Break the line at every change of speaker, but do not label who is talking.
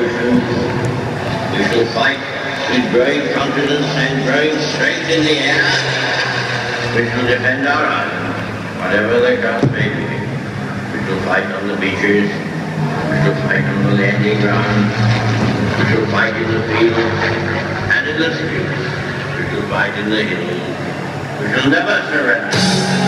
emotions you fight with great confidence and great strength in the air. We shall defend our island, whatever the cost may be. We shall fight on the beaches. We shall fight on the landing grounds. We shall fight in the fields and in the streets. We shall fight in the hills. We shall never surrender.